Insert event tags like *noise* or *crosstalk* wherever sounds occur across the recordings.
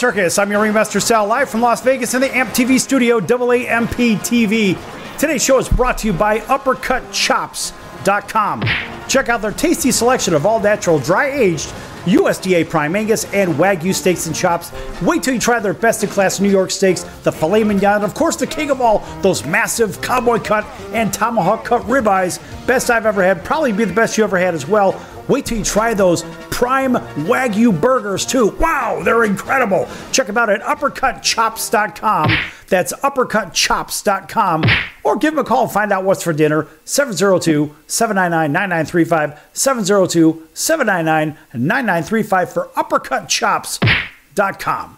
Circus. I'm your ringmaster Sal, live from Las Vegas in the AMP TV studio, AAMP TV. Today's show is brought to you by UppercutChops.com. Check out their tasty selection of all natural, dry aged USDA Prime Angus and Wagyu steaks and chops. Wait till you try their best in class New York steaks, the filet mignon, and of course the king of all, those massive cowboy cut and tomahawk cut ribeyes. Best I've ever had, probably be the best you ever had as well. Wait till you try those prime Wagyu burgers too. Wow, they're incredible. Check them out at uppercutchops.com. That's uppercutchops.com. Or give them a call and find out what's for dinner. 702 799 9935. 702 799 9935 for uppercutchops.com.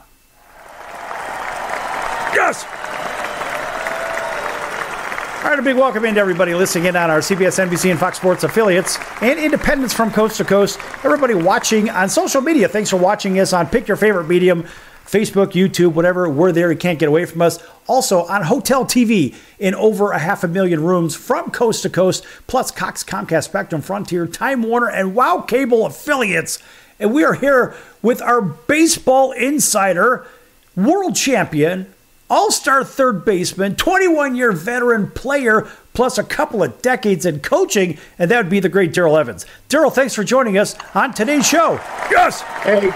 Yes! All right, a big welcome into everybody listening in on our CBS, NBC, and Fox Sports affiliates and independents from coast to coast. Everybody watching on social media, thanks for watching us on Pick Your Favorite Medium, Facebook, YouTube, whatever. We're there. You can't get away from us. Also on Hotel TV in over a half a million rooms from coast to coast, plus Cox, Comcast, Spectrum, Frontier, Time Warner, and Wow Cable affiliates. And we are here with our baseball insider, world champion, all star third baseman, 21 year veteran player, plus a couple of decades in coaching, and that would be the great Darrell Evans. Darrell, thanks for joining us on today's show. Yes. Hey,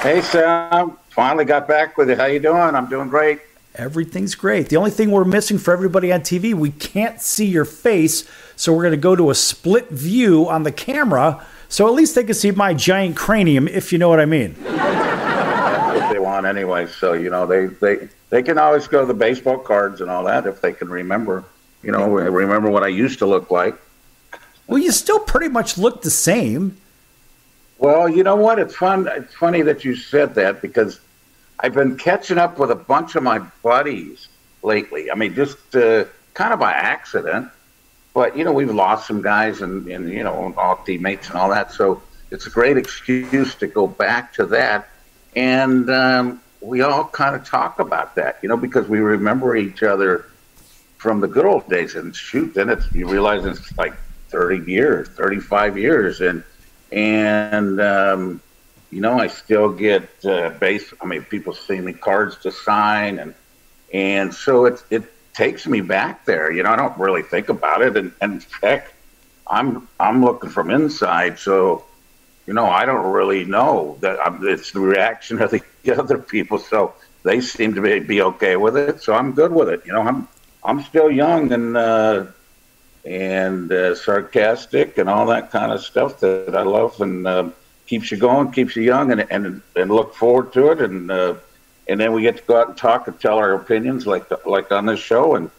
hey, Sam. Finally got back with you. How you doing? I'm doing great. Everything's great. The only thing we're missing for everybody on TV, we can't see your face, so we're going to go to a split view on the camera, so at least they can see my giant cranium, if you know what I mean. What they want anyway. So you know they they they can always go to the baseball cards and all that if they can remember. You know, remember what I used to look like. Well, you still pretty much look the same. Well, you know what? It's fun. It's funny that you said that because I've been catching up with a bunch of my buddies lately. I mean, just uh, kind of by accident. But you know, we've lost some guys and, and you know all teammates and all that. So it's a great excuse to go back to that. And um, we all kind of talk about that, you know, because we remember each other from the good old days. And shoot, then it's you realize it's like 30 years, 35 years, and and um, you know, I still get uh, base. I mean, people send me cards to sign, and and so it it takes me back there. You know, I don't really think about it, and, and I'm I'm looking from inside, so you know, I don't really know that I'm, it's the reaction of the *laughs* other people. So they seem to be, be okay with it. So I'm good with it. You know, I'm I'm still young and uh, and uh, sarcastic and all that kind of stuff that I love and uh, keeps you going, keeps you young, and and and look forward to it. And uh, and then we get to go out and talk and tell our opinions like like on this show and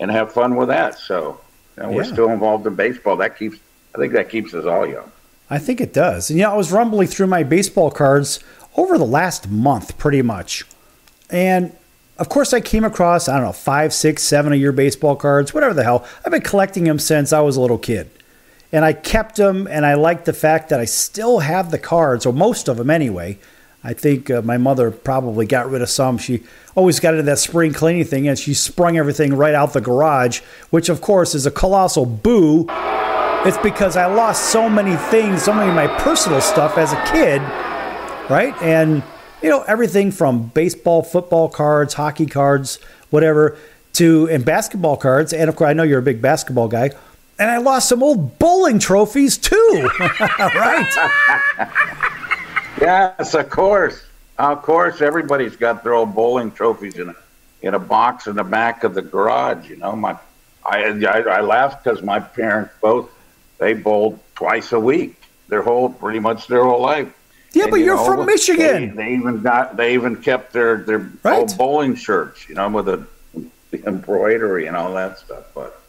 and have fun with that. So you know, we're still involved in baseball. That keeps I think that keeps us all young. I think it does. And you know, I was rumbling through my baseball cards over the last month, pretty much. And of course, I came across, I don't know, five, six, seven of your baseball cards, whatever the hell. I've been collecting them since I was a little kid. And I kept them, and I like the fact that I still have the cards, or most of them anyway. I think uh, my mother probably got rid of some. She always got into that spring cleaning thing, and she sprung everything right out the garage, which, of course, is a colossal boo it's because I lost so many things, so many of my personal stuff as a kid, right? And, you know, everything from baseball, football cards, hockey cards, whatever, to, and basketball cards. And of course, I know you're a big basketball guy. And I lost some old bowling trophies too, *laughs* right? yes, of course. Of course, everybody's got their old bowling trophies in a, in a box in the back of the garage. You know, my I I, I laugh because my parents both they bowled twice a week. Their whole, pretty much their whole life. Yeah, and, but you are from Michigan. They, they, even got, they even kept their their right. old bowling shirts, you know, with the, the embroidery and all that stuff. But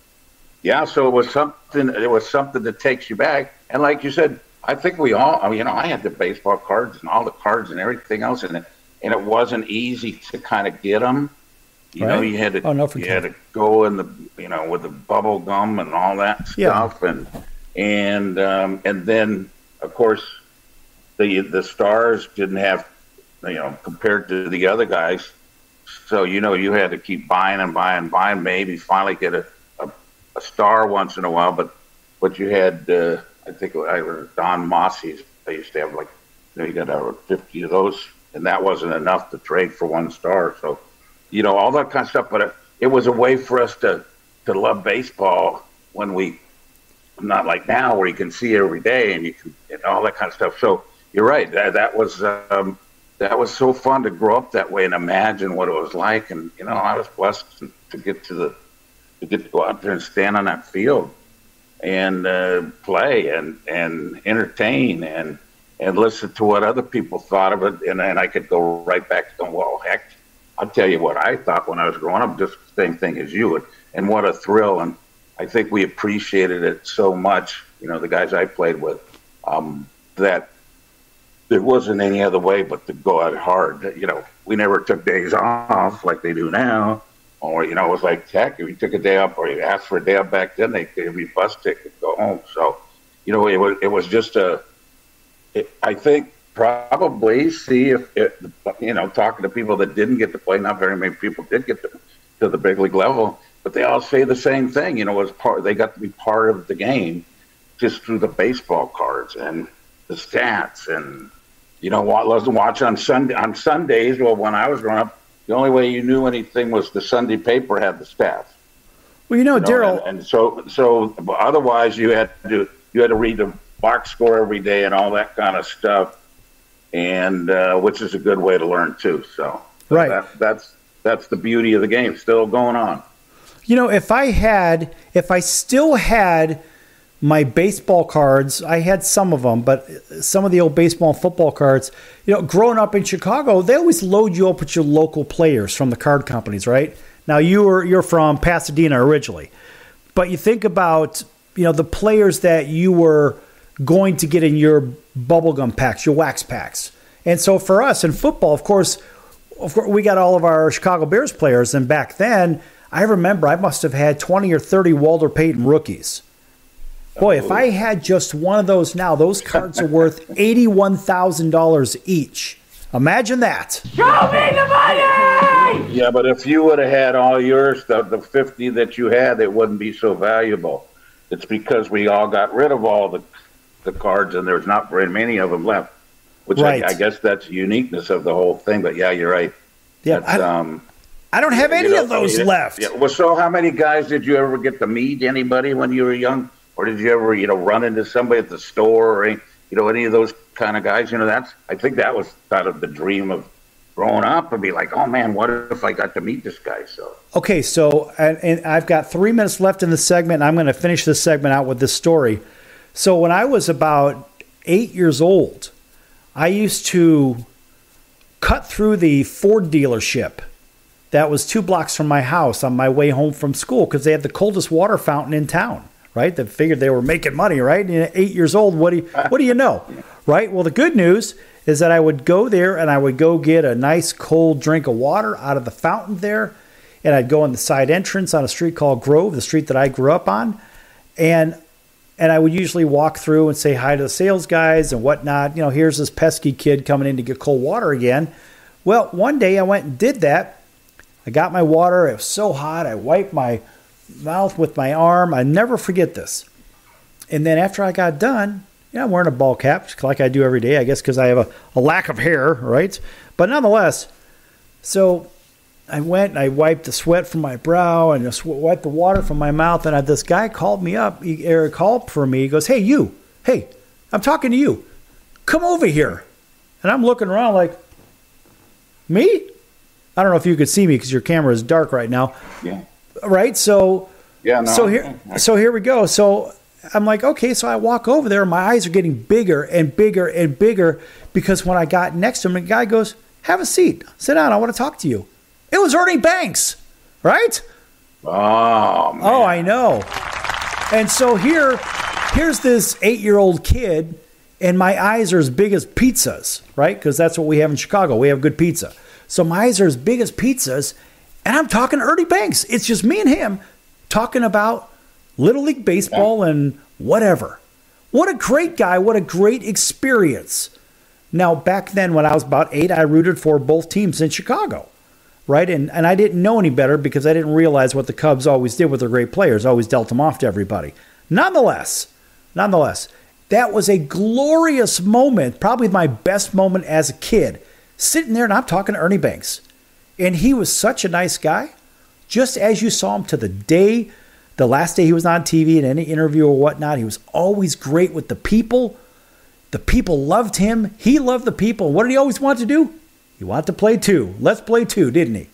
yeah, so it was something. It was something that takes you back. And like you said, I think we all. I mean, you know, I had the baseball cards and all the cards and everything else, and it, and it wasn't easy to kind of get them. You right. know, you had to oh, no, you had to go in the you know with the bubble gum and all that stuff, yeah. and and um, and then of course the the stars didn't have you know compared to the other guys so you know you had to keep buying and buying and buying maybe finally get a, a, a star once in a while but but you had uh, I think I was Don Mossi's they used to have like you, know, you got over 50 of those and that wasn't enough to trade for one star. So, you know, all that kind of stuff. But it, it was a way for us to to love baseball when we not like now where you can see every day and you can and all that kind of stuff. So you're right. That that was um, that was so fun to grow up that way and imagine what it was like. And you know, I was blessed to get to the to get to go out there and stand on that field and uh, play and and entertain and and listen to what other people thought of it. And then I could go right back to going, well, heck, I'll tell you what I thought when I was growing up, just the same thing as you. And, and what a thrill. And I think we appreciated it so much, you know, the guys I played with, um, that there wasn't any other way but to go out hard. You know, we never took days off like they do now. Or, you know, it was like, heck, if you took a day off or you asked for a day off back then, they gave you bus ticket go home. So, you know, it was, it was just a, it, I think probably see if, it, you know, talking to people that didn't get to play, not very many people did get to, to the big league level but they all say the same thing. You know, as part they got to be part of the game just through the baseball cards and the stats and you know what wasn't watch on Sunday on Sundays. Well, when I was growing up, the only way you knew anything was the Sunday paper had the stats. Well, you know, you know Darrell, and, and, so so otherwise you had to you had to read the box score every day and all that kind of stuff, and uh, which is a good way to learn too. So right, that, that's that's the beauty of the game still going on. You know, if I had, if I still had my baseball cards, I had some of them, but some of the old baseball and football cards, you know, growing up in Chicago, they always load you up with your local players from the card companies, right? Now you were you're from Pasadena originally, but you think about you know the players that you were going to get in your bubblegum packs, your wax packs. And so for us in football, of course, of course we got all of our Chicago Bears players and back then I remember I must have had 20 or 30 Walter Payton rookies. Boy, if I had just one of those now, those cards are worth *laughs* $81,000 each. Imagine that. Show me the money! Yeah, but if you would have had all yours, the, the 50 that you had, it wouldn't be so valuable. It's because we all got rid of all the, the cards and there's not very many of them left. Which right. I, I, guess that's the uniqueness of the whole thing. But yeah, you're right. Yeah, I, um, I don't have any of those left. Yeah. Well, so how many guys did you ever get to meet? Anybody when you were young, or did you ever, you know, run into somebody at the store, or any, you know, any of those kind of guys? You know, that's I think that was kind of the dream of growing up and be like, oh man, what if I got to meet this guy? So okay, so and, and I've got three minutes left in the segment. I'm going to finish this segment out with this story. So when I was about eight years old, I used to cut through the Ford dealership that was two blocks from my house on my way home from school because they had the coldest water fountain in town, right? They figured they were making money, right? And eight years old, what do you, what do you know, right? Well, the good news is that I would go there and I would go get a nice cold drink of water out of the fountain there, and I'd go in the side entrance on a street called Grove, the street that I grew up on, and and I would usually walk through and say hi to the sales guys and whatnot. You know, here's this pesky kid coming in to get cold water again. Well, one day I went and did that I got my water. It was so hot. I wiped my mouth with my arm. I never forget this. And then after I got done, yeah, I'm wearing a ball cap like I do every day, I guess, because I have a, a lack of hair, right? But nonetheless, so I went and I wiped the sweat from my brow and just wiped the water from my mouth. And I, this guy called me up. He called for me. He goes, "Hey, you! Hey, I'm talking to you. Come over here." And I'm looking around like, "Me? I don't know if you could see me because your camera is dark right now. Yeah. Right. So. Yeah. No, so here, so here we go. So I'm like, okay. So I walk over there. My eyes are getting bigger and bigger and bigger because when I got next to him, the guy goes, "Have a seat. Sit down. I want to talk to you." It was Ernie Banks, right? Oh. Man. Oh, I know. And so here, here's this eight-year-old kid, and my eyes are as big as pizzas, right? Because that's what we have in Chicago. We have good pizza. So my eyes are as big as pizzas, and I'm talking to Ernie Banks. It's just me and him talking about Little League Baseball and whatever. What a great guy. What a great experience. Now, back then, when I was about eight, I rooted for both teams in Chicago, right? And, and I didn't know any better because I didn't realize what the Cubs always did with their great players, always dealt them off to everybody. Nonetheless, nonetheless, that was a glorious moment, probably my best moment as a kid sitting there, and I'm talking to Ernie Banks. And he was such a nice guy, just as you saw him to the day, the last day he was on TV in any interview or whatnot. He was always great with the people. The people loved him. He loved the people. What did he always want to do? He wanted to play two. Let's play two, didn't he?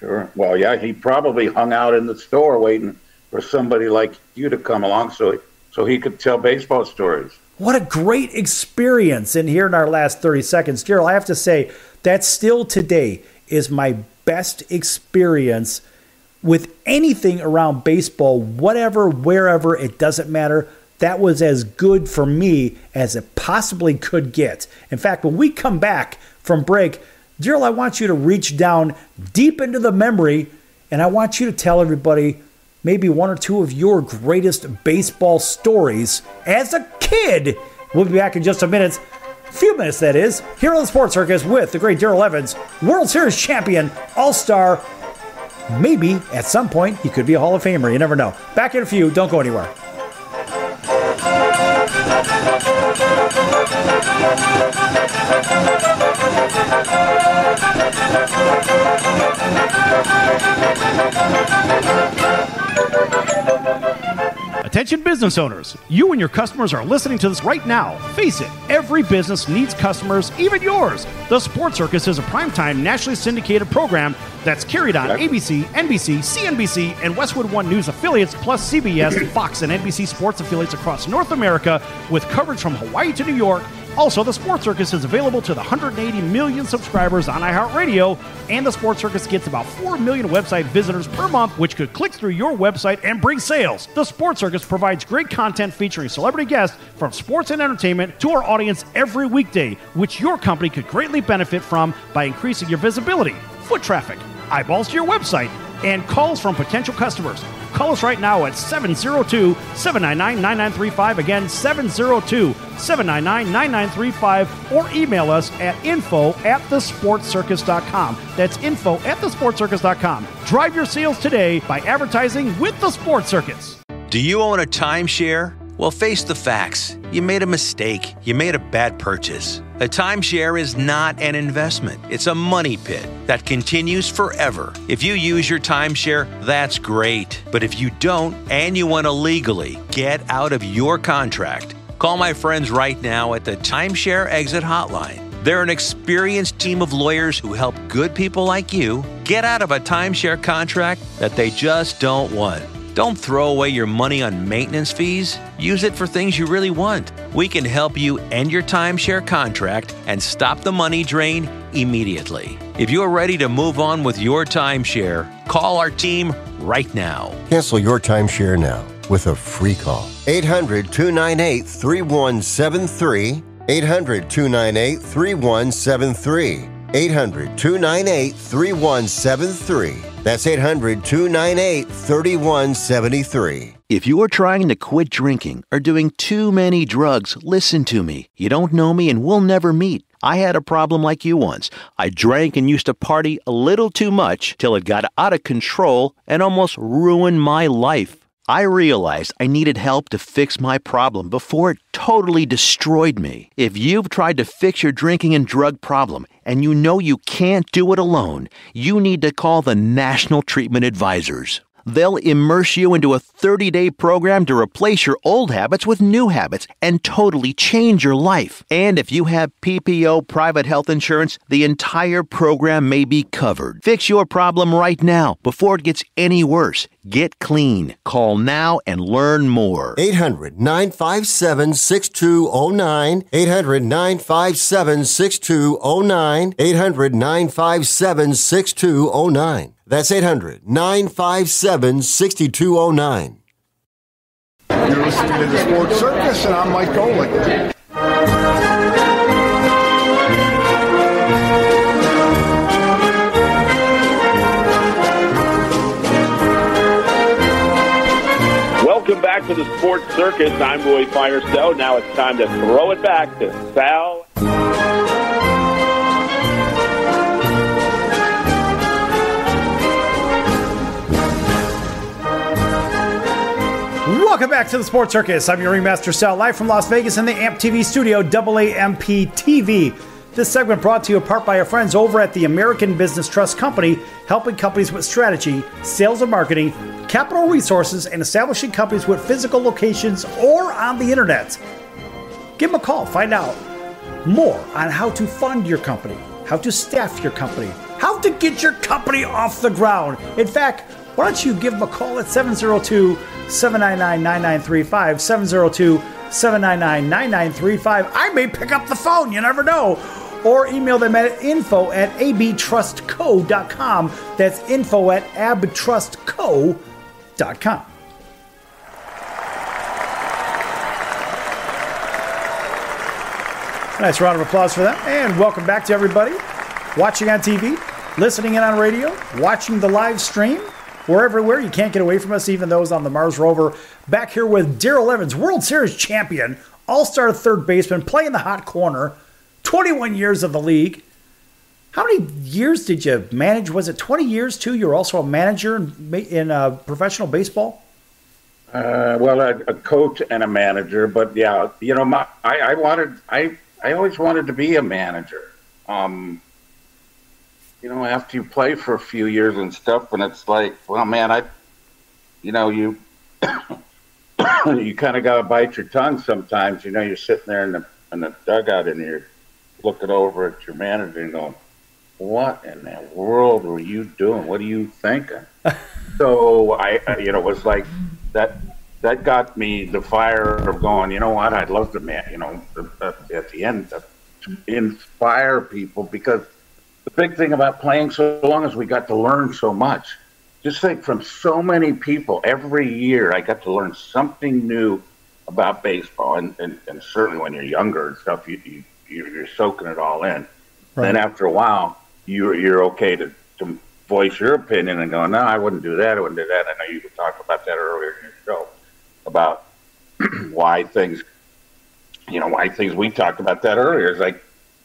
Sure. Well, yeah, he probably hung out in the store waiting for somebody like you to come along so so he could tell baseball stories. What a great experience. And here in our last 30 seconds, Gerald, I have to say that still today is my best experience with anything around baseball, whatever, wherever, it doesn't matter. That was as good for me as it possibly could get. In fact, when we come back from break, Gerald, I want you to reach down deep into the memory and I want you to tell everybody maybe one or two of your greatest baseball stories as a kid. We'll be back in just a minute. Few minutes, that is, here on the Sports Circus with the great Darrell Evans, World Series champion, All Star. Maybe at some point he could be a Hall of Famer. You never know. Back in a few. Don't go anywhere. Attention business owners, you and your customers are listening to this right now. Face it, every business needs customers, even yours. The Sports Circus is a primetime nationally syndicated program that's carried on ABC, NBC, CNBC, and Westwood One News affiliates, plus CBS, Fox, and NBC sports affiliates across North America, with coverage from Hawaii to New York also, the Sports Circus is available to the 180 million subscribers on iHeartRadio, and the Sports Circus gets about 4 million website visitors per month, which could click through your website and bring sales. The Sports Circus provides great content featuring celebrity guests from sports and entertainment to our audience every weekday, which your company could greatly benefit from by increasing your visibility, foot traffic, eyeballs to your website, and calls from potential customers. Call us right now at 702 799 9935. Again, 702 799 9935. Or email us at info at thesportscircus.com. That's info at thesportscircus.com. Drive your sales today by advertising with the Sports Circus. Do you own a timeshare? Well, face the facts. You made a mistake. You made a bad purchase. A timeshare is not an investment, it's a money pit that continues forever. If you use your timeshare, that's great. But if you don't and you want to legally get out of your contract, call my friends right now at the Timeshare Exit Hotline. They're an experienced team of lawyers who help good people like you get out of a timeshare contract that they just don't want. Don't throw away your money on maintenance fees. Use it for things you really want. We can help you end your timeshare contract and stop the money drain immediately. If you're ready to move on with your timeshare, call our team right now. Cancel your timeshare now with a free call. 800 298 3173. 800 298 3173. 800 298 3173. That's 800 298 3173. If you're trying to quit drinking or doing too many drugs, listen to me. You don't know me and we'll never meet. I had a problem like you once. I drank and used to party a little too much till it got out of control and almost ruined my life. I realized I needed help to fix my problem before it totally destroyed me. If you've tried to fix your drinking and drug problem and you know you can't do it alone, you need to call the National Treatment Advisors. They'll immerse you into a 30 day program to replace your old habits with new habits and totally change your life. And if you have PPO private health insurance, the entire program may be covered. Fix your problem right now before it gets any worse. Get clean. Call now and learn more. 800 957 6209. 800 957 6209. 800 957 6209. That's 800 957 6209. You're listening to the Sports Circus, and I'm Mike Golic. Welcome back to the Sports Circus. I'm Roy Firestone. Now it's time to throw it back to Sal. Welcome back to the Sports Circus. I'm your ringmaster Sal, live from Las Vegas in the AMP TV studio, AAMP TV. This segment brought to you in part by our friends over at the American Business Trust Company, helping companies with strategy, sales and marketing, capital resources, and establishing companies with physical locations or on the internet. Give them a call, find out more on how to fund your company, how to staff your company, how to get your company off the ground. In fact, why don't you give them a call at 702 799 9935? 702 799 9935. I may pick up the phone, you never know. Or email them at info at abtrustco.com. That's info at abtrustco.com. Nice round of applause for them. And welcome back to everybody watching on TV, listening in on radio, watching the live stream. We're everywhere. You can't get away from us, even those on the Mars rover. Back here with Darrell Evans, World Series champion, all star third baseman, playing in the hot corner, 21 years of the league. How many years did you manage? Was it 20 years too? You're also a manager in, in uh, professional baseball? Uh, well, a, a, coach and a manager, but yeah, you know, my, I, I wanted, I I always wanted to be a manager. Um, you know, after you play for a few years and stuff, and it's like, well, man, I, you know, you *coughs* you kind of got to bite your tongue sometimes. You know, you're sitting there in the in the dugout and you're looking over at your manager and going, "What in the world were you doing? What are you thinking?" *laughs* so I, you know, it was like that that got me the fire of going, you know what, I'd love to, man, you know, uh, uh, at the end, to inspire people because the big thing about playing so long is we got to learn so much. Just think from so many people every year, I got to learn something new about baseball. And, and, and certainly when you're younger and stuff, you, you, you're soaking it all in. Right. Then after a while, you're, you're okay to, to voice your opinion and go, no, I wouldn't do that. I wouldn't do that. I know you talked about that earlier in your show about *clears throat* why things, you know, why things we talked about that earlier is like,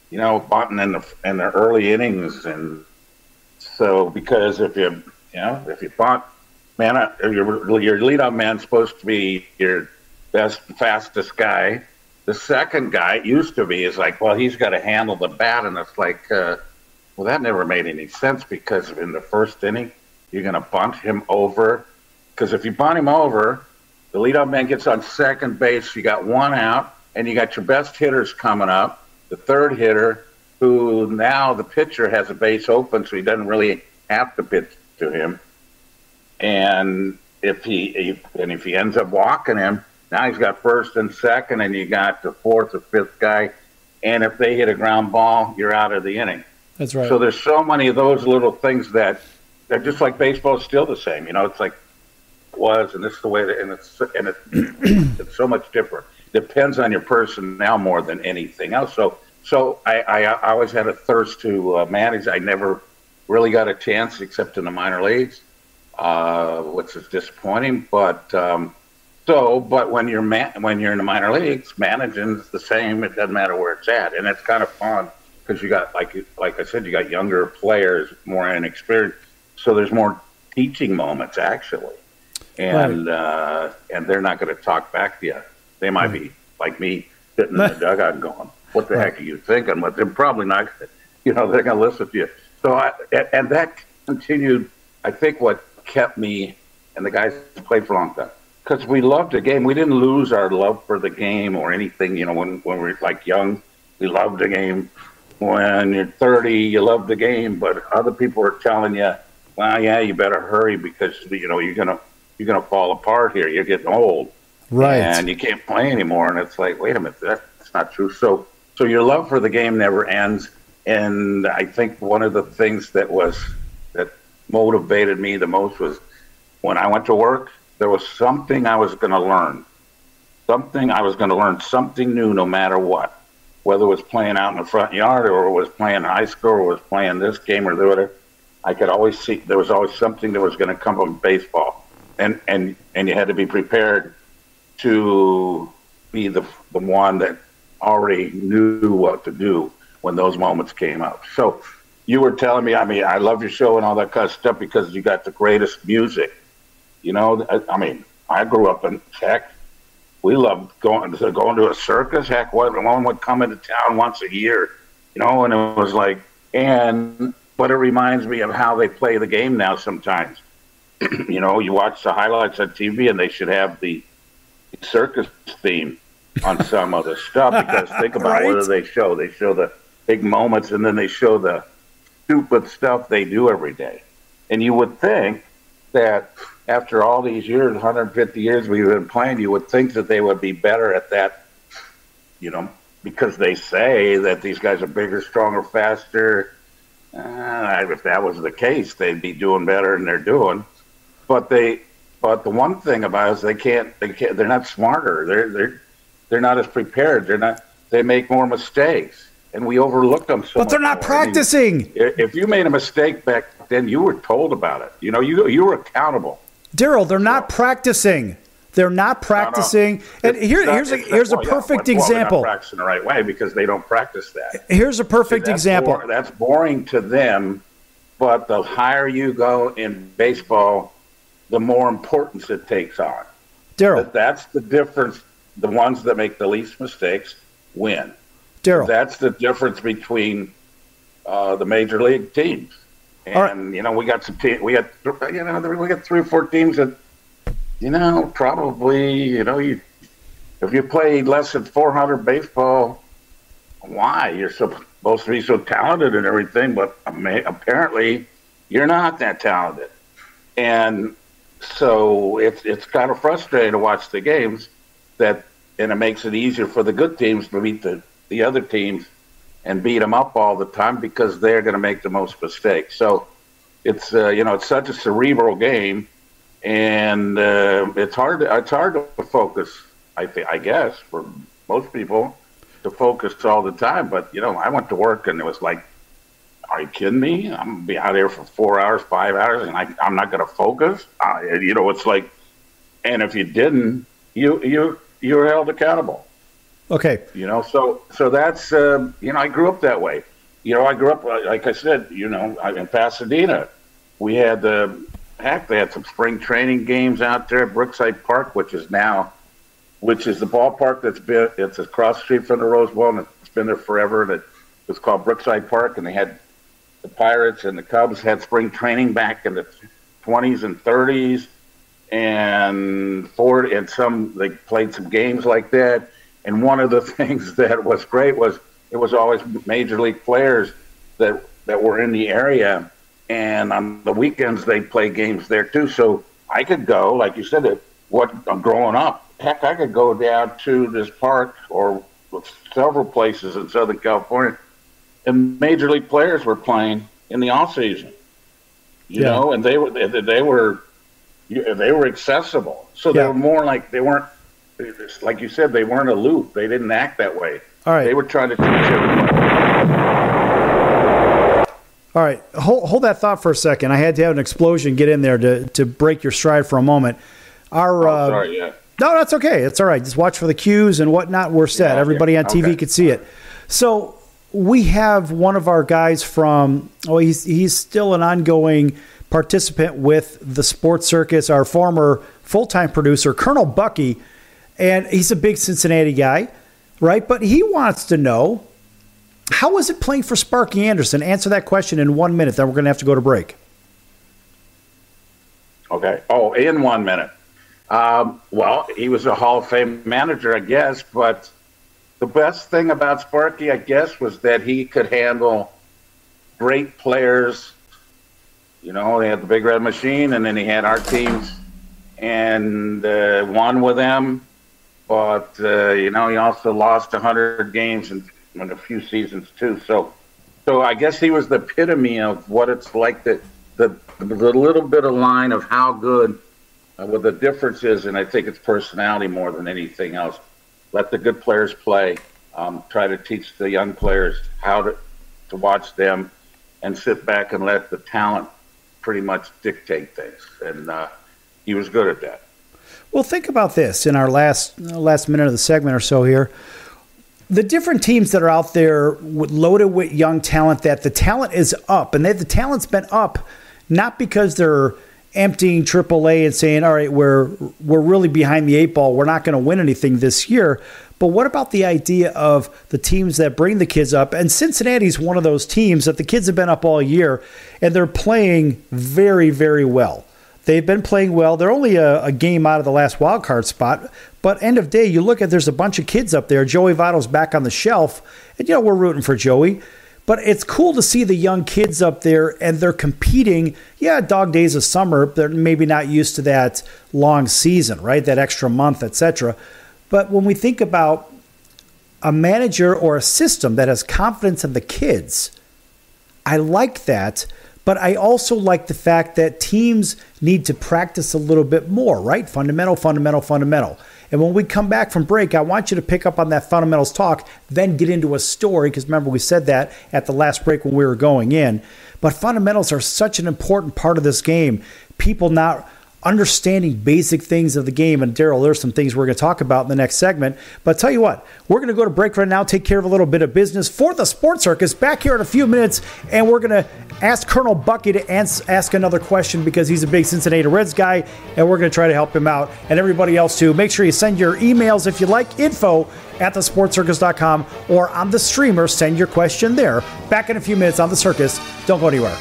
you know, bunting in the in the early innings, and so because if you, you know, if you bunt, man, your your leadoff man's supposed to be your best, fastest guy. The second guy used to be is like, well, he's got to handle the bat, and it's like, uh, well, that never made any sense because in the first inning, you're going to bunt him over. Because if you bunt him over, the leadoff man gets on second base. You got one out, and you got your best hitters coming up. The third hitter, who now the pitcher has a base open, so he doesn't really have to pitch to him. And if he and if he ends up walking him, now he's got first and second, and you got the fourth or fifth guy. And if they hit a ground ball, you're out of the inning. That's right. So there's so many of those little things that they're just like baseball is still the same. You know, it's like was, and this is the way that, and it's and it, *clears throat* it's so much different. Depends on your personnel more than anything else. So, so I, I, I always had a thirst to uh, manage. I never really got a chance except in the minor leagues, uh, which is disappointing. But um, so, but when you're man- when you're in the minor leagues, managing is the same. It doesn't matter where it's at, and it's kind of fun because you got like like I said, you got younger players, more inexperienced, so there's more teaching moments actually and right. uh, and they're not going to talk back to you. They might be like me sitting in the *laughs* dugout and going, "What the heck are you thinking?" But they're probably not. You know, they're going to listen to you. So, I, and that continued. I think what kept me and the guys played for a long time because we loved the game. We didn't lose our love for the game or anything. You know, when when we were like young, we loved the game. When you're 30, you love the game, but other people are telling you, "Well, yeah, you better hurry because you know you're gonna you're going to fall apart here. You're getting old, right? And you can't play anymore. And it's like, wait a minute, that's not true. So, so your love for the game never ends. And I think one of the things that was that motivated me the most was when I went to work. There was something I was going to learn. Something I was going to learn something new, no matter what. Whether it was playing out in the front yard, or it was playing high school, or was playing this game, or the other. I could always see there was always something that was going to come from baseball and and and you had to be prepared to be the the one that already knew what to do when those moments came up. So you were telling me, I mean, I love your show and all that kind of stuff because you got the greatest music. You know, I, I mean, I grew up in heck. We loved going to going to a circus. Heck, one would come into town once a year You know, and it was like, and but it reminds me of how they play the game now. Sometimes, *clears throat* you know, you watch the highlights on TV, and they should have the circus theme on some of the stuff because think about *laughs* Right. what do they show? They show the big moments, and then they show the stupid stuff they do every day. And you would think that after all these years, 150 years we've been playing, you would think that they would be better at that, you know, because they say that these guys are bigger, stronger, faster. Uh, if that was the case, they'd be doing better than they're doing. But they, but the one thing about it is they can't, they can't, they're not smarter. They're they're they're not as prepared. They're not. They make more mistakes, and we overlook them so. But they're not more. I mean, practicing. if you made a mistake back then, you were told about it. You know, you you were accountable. Darrell, they're not practicing. They're not practicing. And here, not- here's a here's a perfect yeah, well, they're not practicing the right way because they don't practice that. Here's a perfect That's example. bor- that's boring to them, but the higher you go in baseball, the more importance it takes on. Darrell, that's the difference. The ones that make the least mistakes win. Darrell. That's the difference between uh, the major league teams. And right. you know, we got some te- we got you know we got three or four teams that you know probably you know you if you play less than 400 baseball, why you're supposed to be so talented and everything, but apparently you're not that talented, and so it's it's kind of frustrating to watch the games that and it makes it easier for the good teams to beat the, the other teams and beat them up all the time because they're going to make the most mistakes. So it's uh, you know it's such a cerebral game, and uh, it's hard to, it's hard to focus. I think I guess for most people to focus all the time. But you know I went to work and it was like, are you kidding me? I'm gonna be out here for four hours, five hours, and I, I'm not going to focus. Uh, you know it's like, and if you didn't, you you you were held accountable. Okay. You know, so so that's uh, you know I grew up that way. You know, I grew up uh, like I said. You know, in Pasadena, we had the heck. They had some spring training games out there at Brookside Park, which is now, which is the ballpark that's been it's across the street from the Rose Bowl, and it's been there forever. And it was called Brookside Park, and they had the Pirates and the Cubs had spring training back in the 20s and 30s, and Ford and some they played some games like that. And one of the *laughs* things that was great was it was always major league players that that were in the area, and on the weekends they play games there too. So I could go, like you said, what I'm growing up. Heck, I could go down to this park or several places in Southern California, and major league players were playing in the off season. You Yeah. know, and they were they, they were they were accessible. So they Yeah. were more like they weren't like you said they weren't aloof. They didn't act that way. All right. They were trying to teach everybody. All right, hold, hold that thought for a second. I had to have an explosion get in there to, to break your stride for a moment. Our Oh, uh, sorry, yeah. no, that's okay. It's all right. Just watch for the cues and whatnot. We're set. Yeah, Everybody on TV Okay. could see it. So we have one of our guys from. Oh, he's he's still an ongoing participant with the Sports Circus. Our former full time producer, Colonel Bucky, and he's a big Cincinnati guy, right? But he wants to know how was it playing for Sparky Anderson? Answer that question in one minute. Then we're going to have to go to break. Okay. Oh, in one minute. Um, well, he was a Hall of Fame manager, I guess, but the best thing about Sparky, I guess, was that he could handle great players. You know, he had the Big Red Machine, and then he had our teams, and uh, won with them. But uh, you know, he also lost 100 games in, in a few seasons too. So, so I guess he was the epitome of what it's like to the the little bit of line of how good, uh, what the difference is, and I think it's personality more than anything else. Let the good players play. Um, try to teach the young players how to to watch them, and sit back and let the talent pretty much dictate things. And uh, he was good at that. Well, think about this in our last uh, last minute of the segment or so here. The different teams that are out there loaded with young talent, that the talent is up, and that the talent's been up not because they're emptying AAA and saying, "All right, we're we're really behind the eight ball. We're not going to win anything this year." But what about the idea of the teams that bring the kids up? And Cincinnati's one of those teams that the kids have been up all year and they're playing very, very well. They've been playing well. They're only a, a, game out of the last wild card spot. But end of day, you look at there's a bunch of kids up there. Joey Votto's back on the shelf, and you know we're rooting for Joey. But it's cool to see the young kids up there and they're competing. Yeah, dog days of summer, they're maybe not used to that long season, right? That extra month, etc. But when we think about a manager or a system that has confidence in the kids, I like that. But I also like the fact that teams need to practice a little bit more, right? Fundamental, fundamental, fundamental. And when we come back from break, I want you to pick up on that fundamentals talk, then get into a story, because remember, we said that at the last break when we were going in. But fundamentals are such an important part of this game. People not understanding basic things of the game. And Darrell, there's some things we're going to talk about in the next segment. But tell you what, we're going to go to break right now, take care of a little bit of business for the Sports Circus. Back here in a few minutes, and we're going to ask Colonel Bucky to ask another question because he's a big Cincinnati Reds guy, and we're going to try to help him out and everybody else too. Make sure you send your emails if you like, info at thesportscircus.com or on the streamer, send your question there. Back in a few minutes on the circus. Don't go anywhere.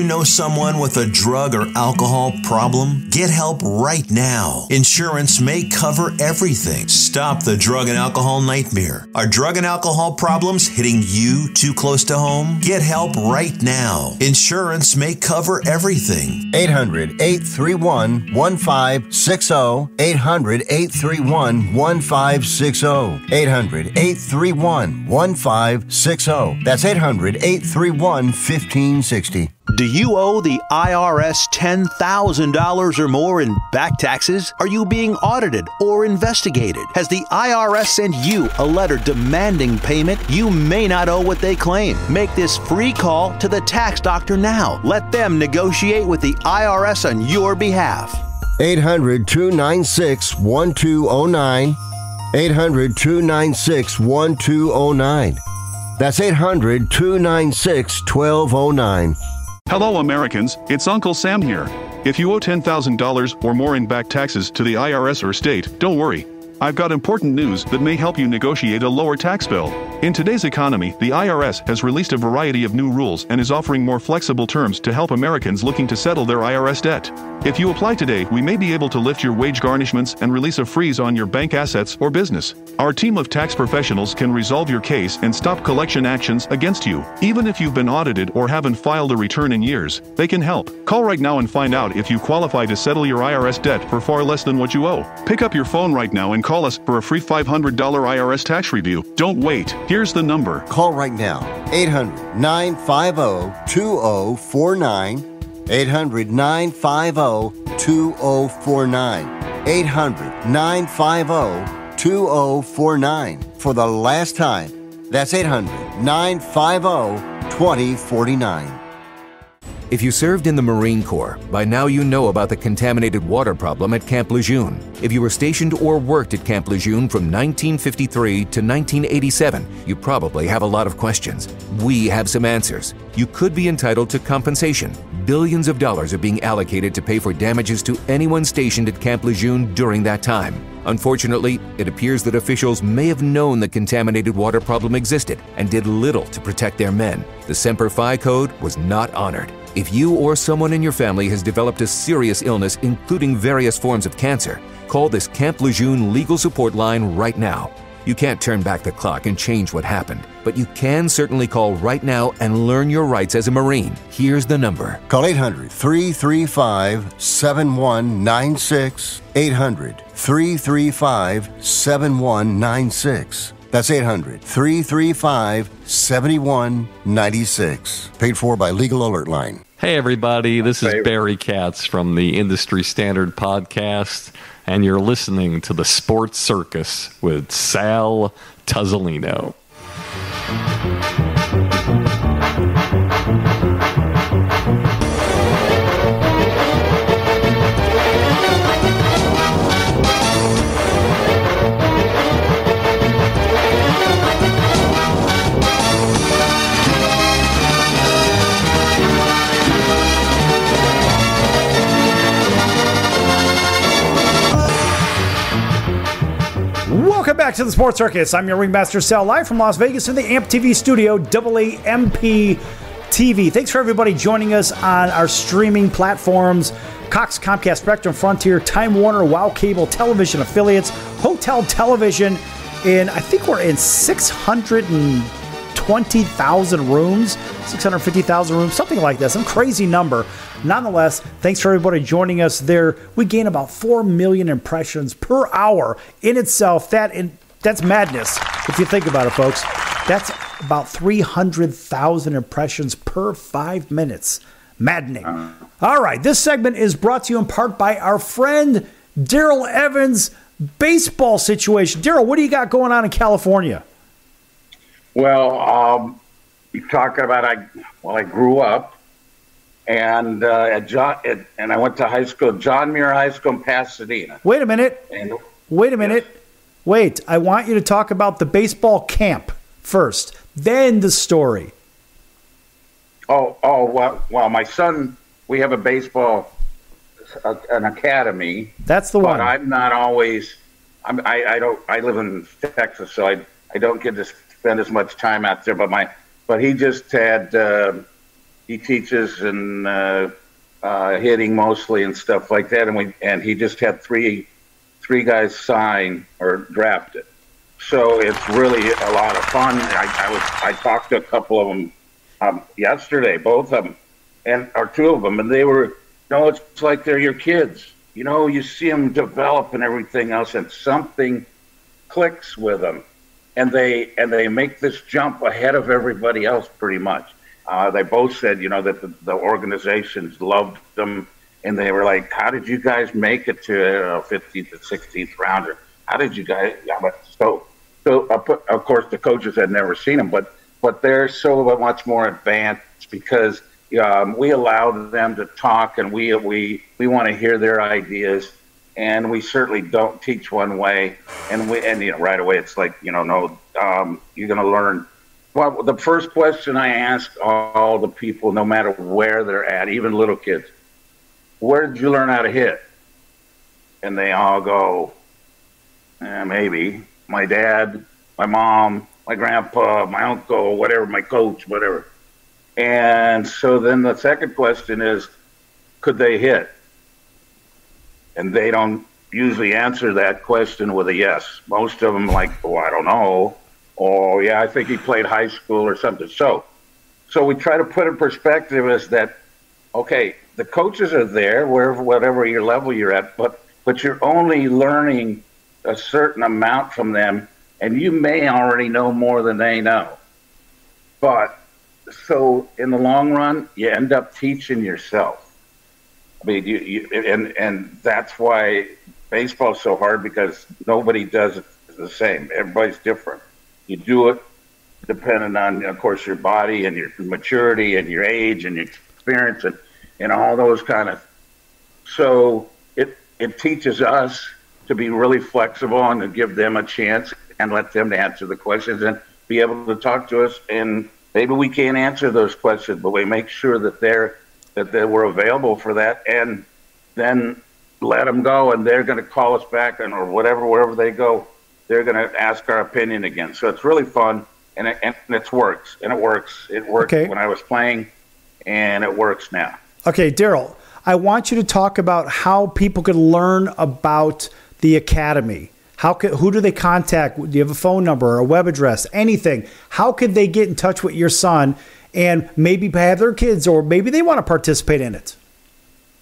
You know someone with a drug or alcohol problem? Get help right now. Insurance may cover everything. Stop the drug and alcohol nightmare. Are drug and alcohol problems hitting you too close to home? Get help right now. Insurance may cover everything. 800 831 1560. 800 831 1560. 800 831 1560. That's 800 831 1560. Do you owe the IRS $10,000 or more in back taxes? Are you being audited or investigated? Has the IRS sent you a letter demanding payment? You may not owe what they claim. Make this free call to the tax doctor now. Let them negotiate with the IRS on your behalf. 800 296 1209. 800 296 1209. That's 800 296 1209. Hello, Americans. It's Uncle Sam here. If you owe $10,000 or more in back taxes to the IRS or state, don't worry. I've got important news that may help you negotiate a lower tax bill. In today's economy, the IRS has released a variety of new rules and is offering more flexible terms to help Americans looking to settle their IRS debt. If you apply today, we may be able to lift your wage garnishments and release a freeze on your bank assets or business. Our team of tax professionals can resolve your case and stop collection actions against you. Even if you've been audited or haven't filed a return in years, they can help. Call right now and find out if you qualify to settle your IRS debt for far less than what you owe. Pick up your phone right now and call us for a free $500 IRS tax review. Don't wait. Here's the number. Call right now 800 950 2049. 800 950 2049. 800 950 2049. For the last time, that's 800 950 2049. If you served in the Marine Corps, by now you know about the contaminated water problem at Camp Lejeune. If you were stationed or worked at Camp Lejeune from 1953 to 1987, you probably have a lot of questions. We have some answers. You could be entitled to compensation. Billions of dollars are being allocated to pay for damages to anyone stationed at Camp Lejeune during that time. Unfortunately, it appears that officials may have known the contaminated water problem existed and did little to protect their men. The Semper Fi code was not honored. If you or someone in your family has developed a serious illness, including various forms of cancer, call this Camp Lejeune legal support line right now. You can't turn back the clock and change what happened, but you can certainly call right now and learn your rights as a Marine. Here's the number. Call 800 335 7196. 800 335 7196. That's 800 335 7196. Paid for by Legal Alert Line. Hey, everybody. This is Barry Katz from the Industry Standard Podcast, and you're listening to the Sports Circus with Sal Tuzzolino. Back to the Sports Circus. I'm your ringmaster Sal, live from Las Vegas in the AMP TV studio, AAMP TV. Thanks for everybody joining us on our streaming platforms. Cox, Comcast, Spectrum, Frontier, Time Warner, Wow Cable Television affiliates, Hotel Television, and I think we're in 620,000 rooms, 650,000 rooms, something like that, some crazy number. Nonetheless, thanks for everybody joining us there. We gain about 4 million impressions per hour in itself. That in, that's madness if you think about it, folks. That's about 300,000 impressions per 5 minutes. Maddening. All right, this segment is brought to you in part by our friend Darrell Evans baseball situation. Darrell, what do you got going on in California? Well, um, you're talking about I. Well, I grew up, and uh, at John, at, and I went to high school, John Muir High School in Pasadena. Wait a minute. And, Wait a minute. Wait. I want you to talk about the baseball camp first, then the story. Oh, oh, well, well, my son, we have a baseball, uh, an academy. That's the but one. I'm not always. I'm, I, I don't. I live in Texas, so I I don't get to spend as much time out there. But my but he just had uh, he teaches and uh, uh, hitting mostly and stuff like that, and we and he just had three three guys sign or drafted. So it's really a lot of fun. I, I was I talked to a couple of them um, yesterday, both of them, and or two of them, and they were, you know, it's like they're your kids. You know, you see them develop and everything else, and something clicks with them, and they and they make this jump ahead of everybody else, pretty much. Uh, they both said, you know, that the, the organizations loved them, and they were like, "How did you guys make it to uh, 15th to 16th rounder? How did you guys?" So so uh, of course the coaches had never seen them, but but they're so much more advanced because um, we allow them to talk and we we we want to hear their ideas and we certainly don't teach one way and we and you know right away it's like you know no um, you're going to learn well the first question i ask all the people no matter where they're at even little kids where did you learn how to hit and they all go eh, maybe my dad my mom my grandpa my uncle whatever my coach whatever and so then the second question is, could they hit? And they don't usually answer that question with a yes. Most of them like, oh, I don't know. Or yeah, I think he played high school or something. So, so we try to put in perspective is that, okay, the coaches are there wherever, whatever your level you're at, but but you're only learning a certain amount from them, and you may already know more than they know. But so in the long run, you end up teaching yourself. I mean, you, you and and that's why baseball's so hard because nobody does it the same. Everybody's different. You do it depending on, of course, your body and your maturity and your age and your experience and and all those kind of. So it it teaches us to be really flexible and to give them a chance and let them answer the questions and be able to talk to us and maybe we can't answer those questions, but we make sure that they're that they were available for that, and then let them go, and they're going to call us back, and or whatever, wherever they go, they're going to ask our opinion again. So it's really fun, and it, and it works, and it works. It worked Okay. when I was playing, and it works now. Okay, Darrell, I want you to talk about how people could learn about the academy. How could, who do they contact? Do you have a phone number, or a web address, anything? How could they get in touch with your son and maybe have their kids, or maybe they want to participate in it?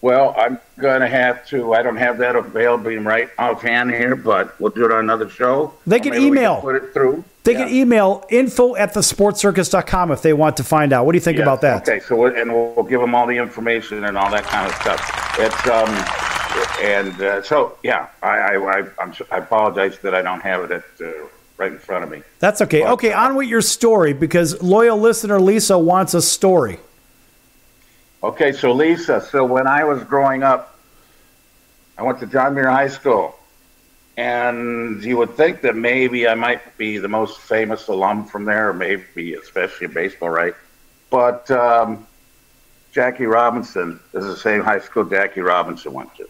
Well, I'm going to have to. I don't have that available right offhand here, but we'll do it on another show. They can email. put it through. They can email info at thesportscircus.com if they want to find out. What do you think Yeah, about that? Okay, so we'll, and we'll, give them all the information and all that kind of stuff. It's um, and uh, so yeah, I I I, I'm, I apologize that I don't have it at uh, right in front of me. That's okay. Okay, on with your story because loyal listener Lisa wants a story. Okay, so Lisa, so when I was growing up, I went to John Muir High School, and you would think that maybe I might be the most famous alum from there, maybe especially in baseball, right? But um, Jackie Robinson is the same high school Jackie Robinson went to.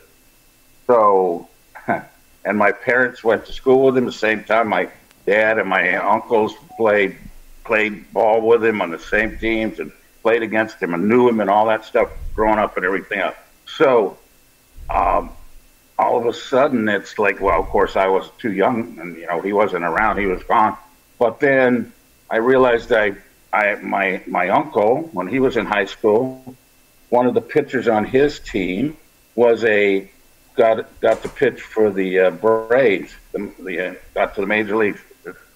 So *laughs* and my parents went to school with him the same time. My dad and my uncles played played ball with him on the same teams and played against him and knew him and all that stuff growing up and everything else. So, um, all of a sudden, it's like, well, of course, I was too young, and you know, he wasn't around; he was gone. But then I realized I, I, my my uncle, when he was in high school, one of the pitchers on his team was a got got to pitch for the uh, Braves, the, the uh, got to the major leagues,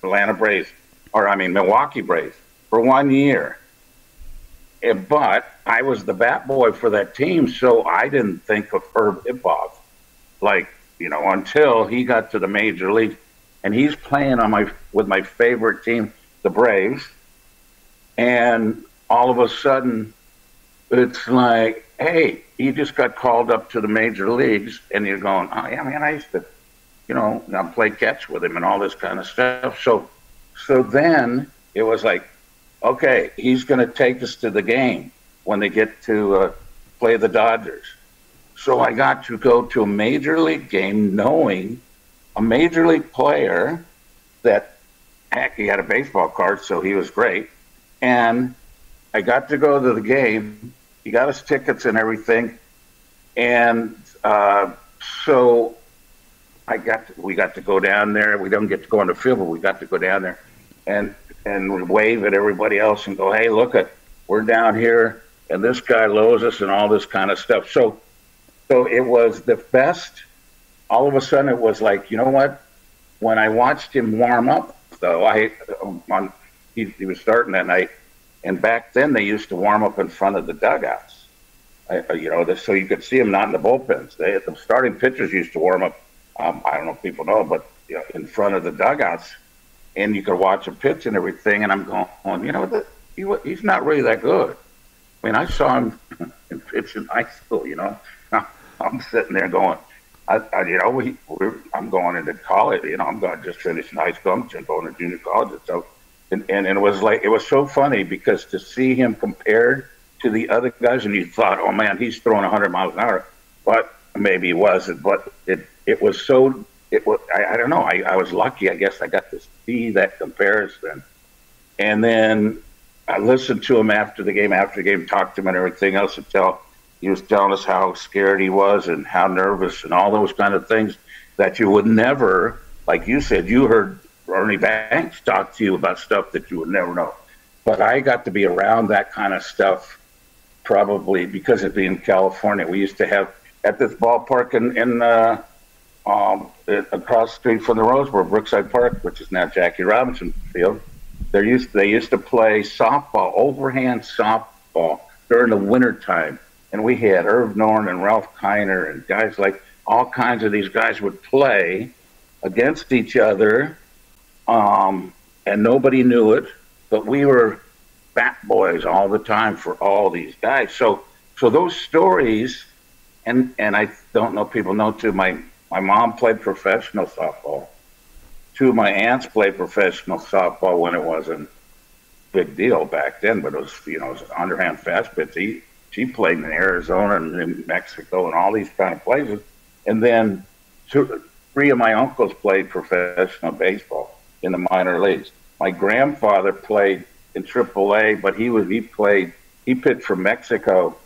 Atlanta Braves, or I mean Milwaukee Braves, for one year. And, but I was the bat boy for that team, so I didn't think of Herb Hippauf, like you know, until he got to the major league, and he's playing on my with my favorite team, the Braves, and all of a sudden, it's like, hey, he just got called up to the major leagues, and you're going, oh yeah, man, I used to, you know, I played catch with him and all this kind of stuff. So, so then it was like, okay, he's going to take us to the game when they get to uh, play the Dodgers. So I got to go to a major league game knowing a major league player that heck, he had a baseball card, so he was great. And I got to go to the game. He got us tickets and everything. And uh, so I got to, we got to go down there. We don't get to go on the field, but we got to go down there and and wave at everybody else and go, hey, look at we're down here and this guy lows us and all this kind of stuff. So so it was the best. All of a sudden, it was like, you know what? When I watched him warm up, though, I on he, he was starting that night, and back then they used to warm up in front of the dugouts. I, you know, so you could see them not in the bullpens. They the starting pitchers used to warm up. Um, I don't know if people know, but you know, in front of the dugouts, and you could watch him pitch and everything. And I'm going, you know, the, he, he's not really that good. I mean, I saw him *laughs* pitch in high school. You know, I'm sitting there going, I, I you know, we, I'm going into college. You know, I'm going to just finish high school. I'm just going to junior college and. And, and, and it was like, it was so funny because to see him compared to the other guys, and you thought, oh man, he's throwing 100 miles an hour, but maybe he wasn't. But it, it was so, it was, I, I don't know, I, I was lucky, I guess I got to see that comparison. And then I listened to him after the game, after the game, talked to him and everything else, until he was telling us how scared he was and how nervous and all those kind of things that you would never, like you said, you heard Ernie Banks talk to you about stuff that you would never know. But I got to be around that kind of stuff probably because of being in California. We used to have at this ballpark in, in uh, um, across the street from the Rose Bowl, Brookside Park, which is now Jackie Robinson Field. They used they used to play softball, overhand softball during the winter time and we had Irv Noren and Ralph Kiner and guys like all kinds of these guys would play against each other, um, and nobody knew it, but we were bat boys all the time for all these guys. So, so those stories, and and I don't know people know too. My my mom played professional softball. Two of my aunts played professional softball when it wasn't big deal back then, but it was you know it was underhand fast pitch she played in Arizona and in Mexico and all these kind of places. And then two, three of my uncles played professional baseball in the minor leagues. My grandfather played in AAA, but he was he played he pitched for Mexico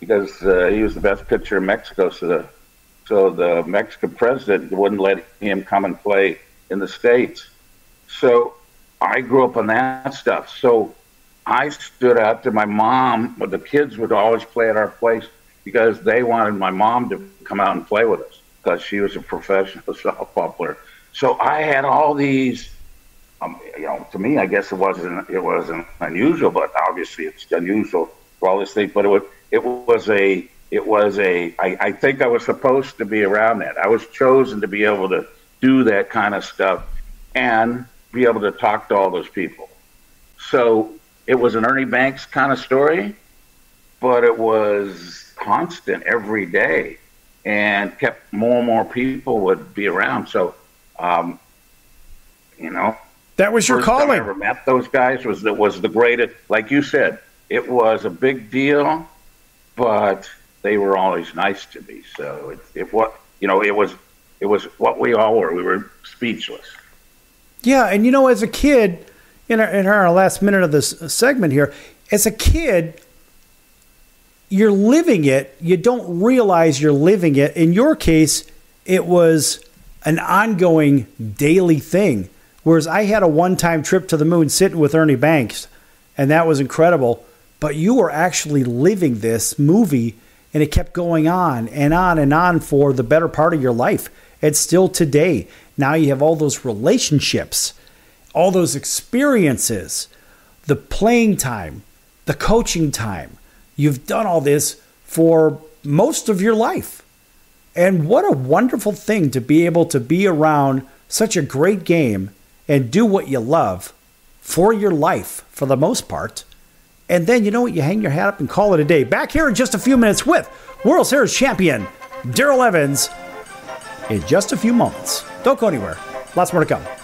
because uh, he was the best pitcher in Mexico. So the so the Mexican president wouldn't let him come and play in the states. So I grew up on that stuff. So I stood up to my mom, the kids would always play at our place because they wanted my mom to come out and play with us because she was a professional *laughs* softball player. So I had all these, um, you know, to me, I guess it wasn't it wasn't unusual, but obviously it's unusual for all this things. But it was it was a it was a I, I think I was supposed to be around that. I was chosen to be able to do that kind of stuff and be able to talk to all those people. So it was an Ernie Banks kind of story, but it was constant every day and kept more and more people would be around. So, um, you know, that was your calling. I ever met those guys was that was the greatest. Like you said, it was a big deal, but they were always nice to me. So it, it was, you know, it was it was what we all were. We were speechless. Yeah, and you know, as a kid, in our, in our last minute of this uh, segment here, as a kid, you're living it. You don't realize you're living it. In your case, it was an ongoing daily thing. Whereas I had a one time trip to the moon sitting with Ernie Banks, and that was incredible. But you were actually living this movie, and it kept going on and on and on for the better part of your life. It's still today. Now you have all those relationships, all those experiences, the playing time, the coaching time. You've done all this for most of your life. And what a wonderful thing to be able to be around such a great game and do what you love for your life for the most part. And then, you know what? You hang your hat up and call it a day. Back here in just a few minutes with World Series champion Darrell Evans in just a few moments. Don't go anywhere. Lots more to come.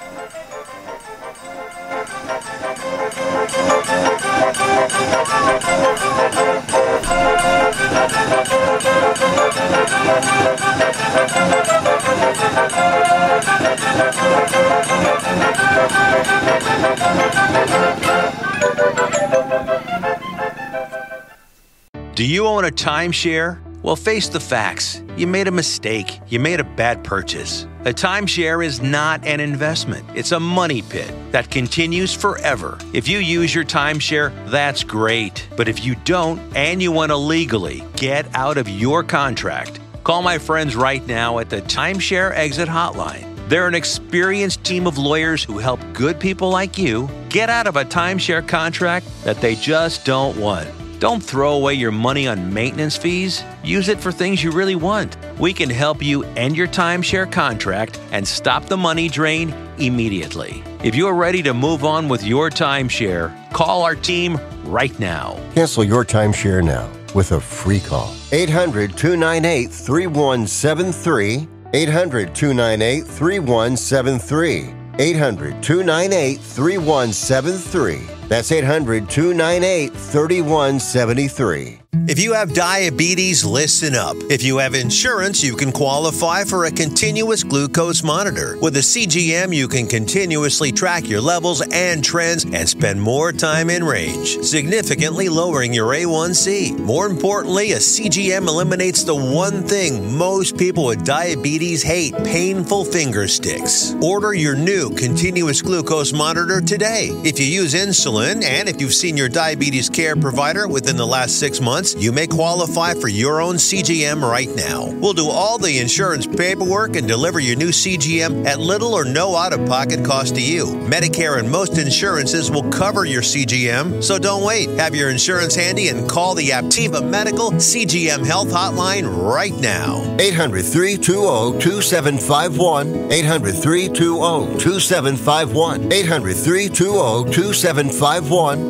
Do you own a timeshare? Well, face the facts. You made a mistake. You made a bad purchase. A timeshare is not an investment, it's a money pit that continues forever. If you use your timeshare, that's great. But if you don't and you want to legally get out of your contract, call my friends right now at the Timeshare Exit Hotline. They're an experienced team of lawyers who help good people like you get out of a timeshare contract that they just don't want. Don't throw away your money on maintenance fees. Use it for things you really want. We can help you end your timeshare contract and stop the money drain immediately. If you're ready to move on with your timeshare, call our team right now. Cancel your timeshare now with a free call. 800 298 3173. 800 298 3173. 800 298 3173. That's 800 298 3173. If you have diabetes, listen up. If you have insurance, you can qualify for a continuous glucose monitor. With a CGM, you can continuously track your levels and trends and spend more time in range, significantly lowering your A1C. More importantly, a CGM eliminates the one thing most people with diabetes hate painful finger sticks. Order your new continuous glucose monitor today. If you use insulin and if you've seen your diabetes care provider within the last six months, you may qualify for your own CGM right now. We'll do all the insurance paperwork and deliver your new CGM at little or no out of pocket cost to you. Medicare and most insurances will cover your CGM, so don't wait. Have your insurance handy and call the Aptiva Medical CGM Health Hotline right now. 800 320 2751. 800 320 2751. 800 320 2751.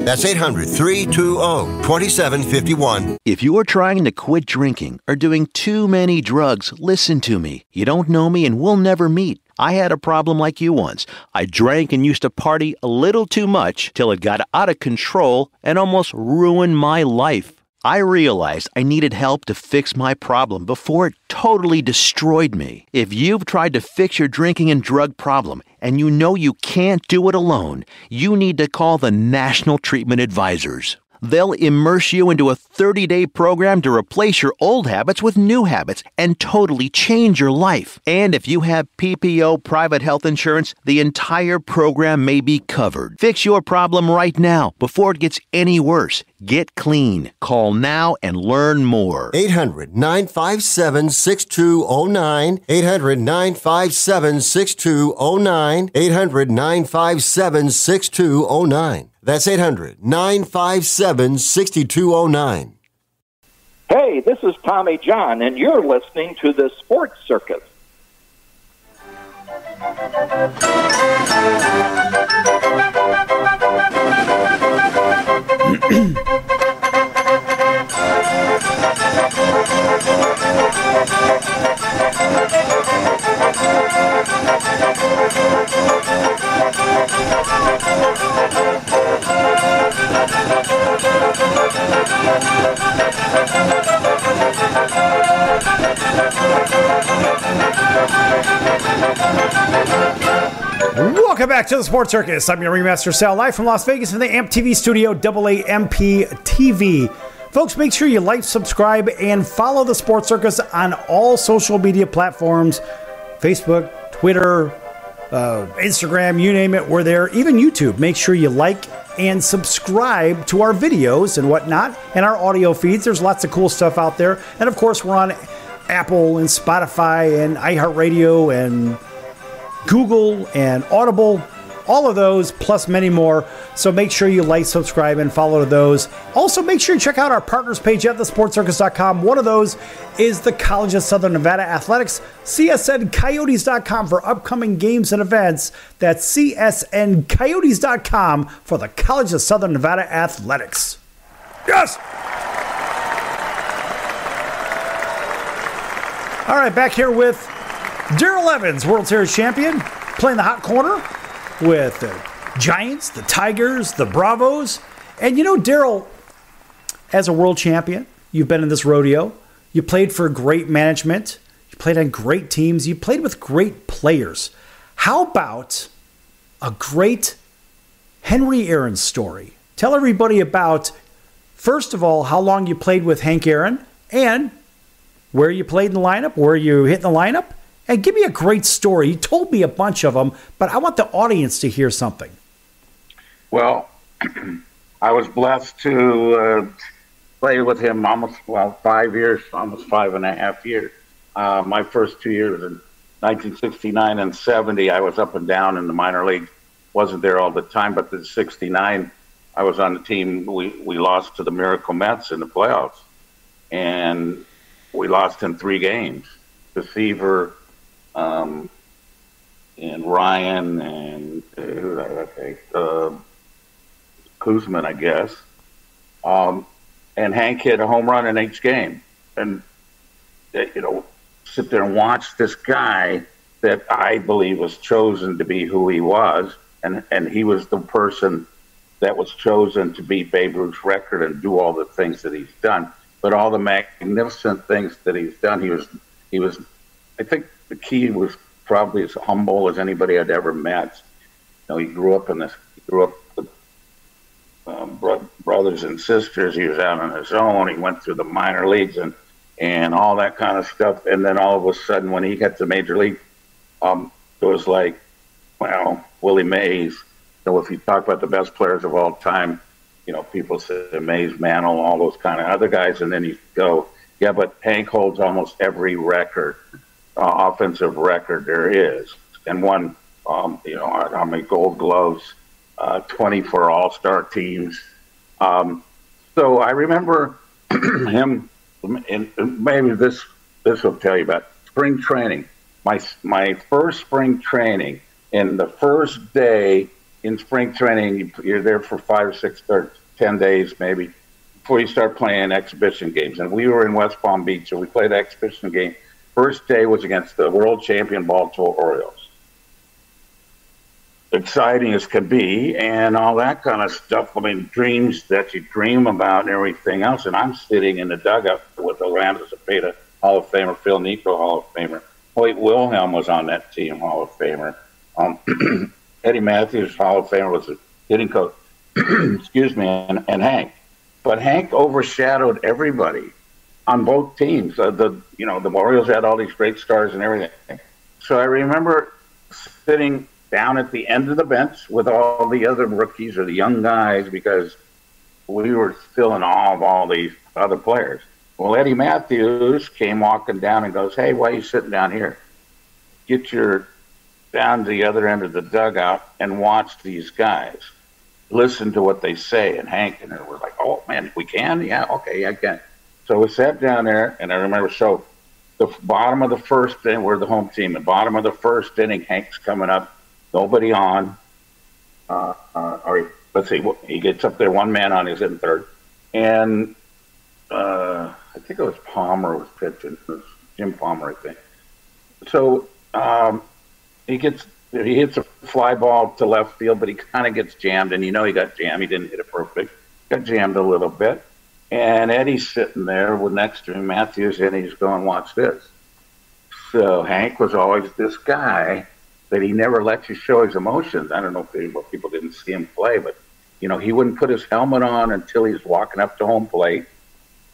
That's 800 320 2751. If you're trying to quit drinking or doing too many drugs, listen to me. You don't know me and we'll never meet. I had a problem like you once. I drank and used to party a little too much till it got out of control and almost ruined my life. I realized I needed help to fix my problem before it totally destroyed me. If you've tried to fix your drinking and drug problem and you know you can't do it alone, you need to call the National Treatment Advisors. They'll immerse you into a 30 day program to replace your old habits with new habits and totally change your life. And if you have PPO private health insurance, the entire program may be covered. Fix your problem right now before it gets any worse. Get clean. Call now and learn more. 800 957 6209. 800 957 6209. 800 957 6209. That's 800 957 6209. Hey, this is Tommy John, and you're listening to the Sports Circus. *clears throat* *clears throat* Welcome back to the Sports Circus. I'm your remaster Sal, live from Las Vegas from the AMP TV studio, AAMP TV. Folks, make sure you like, subscribe, and follow the Sports Circus on all social media platforms Facebook, Twitter, uh, Instagram, you name it, we're there. Even YouTube. Make sure you like and subscribe to our videos and whatnot and our audio feeds. There's lots of cool stuff out there. And of course, we're on Apple and Spotify and iHeartRadio and Google and Audible all of those, plus many more. So make sure you like, subscribe, and follow those. Also, make sure you check out our partners page at thesportscircus.com. One of those is the College of Southern Nevada Athletics, csncoyotes.com for upcoming games and events. That's csncoyotes.com for the College of Southern Nevada Athletics. Yes! All right, back here with Darrell Evans, World Series champion, playing the hot corner with the Giants, the Tigers, the Bravos. And you know, Darrell, as a world champion, you've been in this rodeo. You played for great management. You played on great teams. You played with great players. How about a great Henry Aaron story? Tell everybody about, first of all, how long you played with Hank Aaron and where you played in the lineup, where you hit in the lineup, and give me a great story. You told me a bunch of them, but I want the audience to hear something. Well, *clears throat* I was blessed to uh, play with him almost, well, five years, almost five and a half years. Uh, my first two years in 1969 and 70, I was up and down in the minor league. Wasn't there all the time, but in 69, I was on the team. We, we lost to the Miracle Mets in the playoffs. And we lost in three games. The Seaver, um, and Ryan and uh, who did I take? Uh, Koosman, I guess. Um, and Hank hit a home run in each game, and uh, you know, sit there and watch this guy that I believe was chosen to be who he was, and and he was the person that was chosen to beat Babe Ruth's record and do all the things that he's done. But all the magnificent things that he's done, he was he was, I think, the key was probably as humble as anybody I'd ever met. You know, he grew up in this. He grew up with um, bro- brothers and sisters. He was out on his own. He went through the minor leagues and and all that kind of stuff. And then all of a sudden, when he got to major league, um, it was like, well, Willie Mays. So if you talk about the best players of all time, you know, people say Mays, Mantle, all those kind of other guys, and then you go, yeah, but Hank holds almost every record uh, offensive record there is, and won, um, you know, how many Gold Gloves, uh, 24 All Star teams. Um, so I remember *clears throat* him, and maybe this this will tell you about spring training. My my first spring training, and the first day in spring training, you're there for five or six or ten days maybe before you start playing exhibition games. And we were in West Palm Beach, so we played an exhibition game First day was against the world champion Baltimore Orioles. Exciting as can be, and all that kind of stuff. I mean, dreams that you dream about and everything else. And I'm sitting in the dugout with the Orlando Cepeda, Hall of Famer, Phil Niekro, Hall of Famer. Hoyt Wilhelm was on that team, Hall of Famer. Um, *clears throat* Eddie Mathews, Hall of Famer, was a hitting coach. *clears throat* Excuse me, and, and Hank. But Hank overshadowed everybody on both teams. Uh, the you know the Orioles had all these great stars and everything. So I remember sitting down at the end of the bench with all the other rookies or the young guys because we were still in awe of all these other players. Well, Eddie Mathews came walking down and goes, "Hey, why are you sitting down here? Get your down to the other end of the dugout and watch these guys. Listen to what they say." And Hank and we're like, "Oh man, we can? Yeah, okay, I can." So we sat down there, and I remember so the bottom of the first inning, we're the home team. The bottom of the first inning, Hank's coming up, nobody on. Uh, uh, or let's see, he gets up there, one man on, he's in third, and uh, I think it was Palmer was pitching, it was Jim Palmer, I think. So um, he gets he hits a fly ball to left field, but he kind of gets jammed, and you know he got jammed. He didn't hit it perfect, got jammed a little bit. And Eddie's sitting there with next to him, Mathews, and he's going, watch this. So Hank was always this guy that he never lets you show his emotions. I don't know if people, people didn't see him play, but you know, he wouldn't put his helmet on until he was walking up to home plate.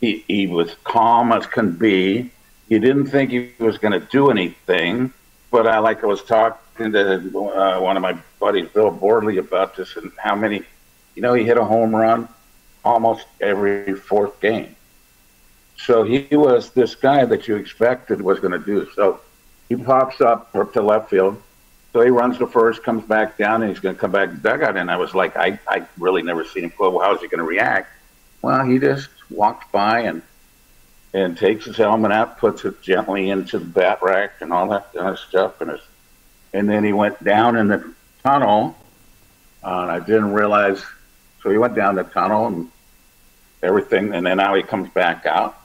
He he was calm as can be. He didn't think he was going to do anything. But I like I was talking to uh, one of my buddies, Bill Bordley, about this and how many, you know, he hit a home run almost every fourth game. So he was this guy that you expected was going to do. So he pops up to left field. So he runs to first, comes back down, and he's going to come back dugout. And I was like, I, I really never seen him play. Well, how's he going to react? Well, he just walks by and and takes his helmet out, puts it gently into the bat rack and all that kind of stuff. And, and then he went down in the tunnel. Uh, and I didn't realize. So he went down the tunnel and everything. And then now he comes back out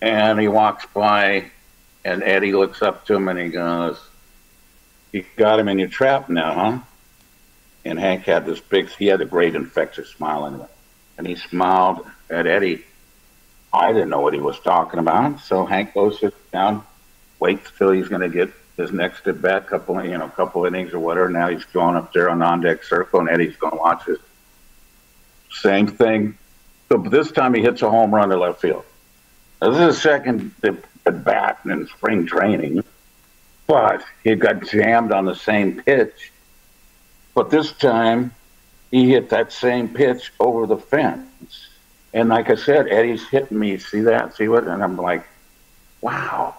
and he walks by and Eddie looks up to him and he goes, You got him in your trap now, huh? And Hank had this big, he had a great infectious smile anyway. And he smiled at Eddie I didn't know what he was talking about. So Hank goes down, waits till he's going to get his next at bat, couple you know, couple innings or whatever. Now he's going up there on on deck circle, and Eddie's going to watch it. Same thing. So this time he hits a home run to left field. Now, this is his second at bat in spring training, but he got jammed on the same pitch. But this time he hit that same pitch over the fence. And like I said, Eddie's hitting me. See that? See what? And I'm like, wow.